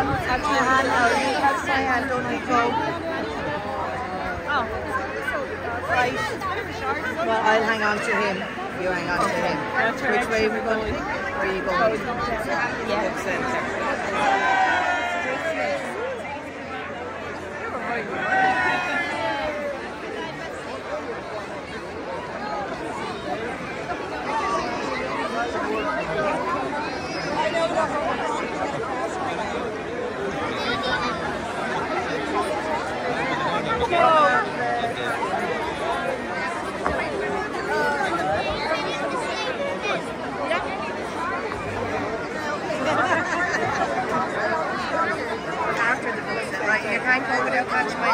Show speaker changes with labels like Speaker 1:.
Speaker 1: Uh, on. Catch my hand now. You catch my hand, don't let go.
Speaker 2: Oh.
Speaker 1: Right. Well, I'll hang on to him. You hang on to him.
Speaker 2: That's
Speaker 1: Which way are we going? Where are you going?
Speaker 2: Yeah.
Speaker 1: After visit, right? You can't go without catching my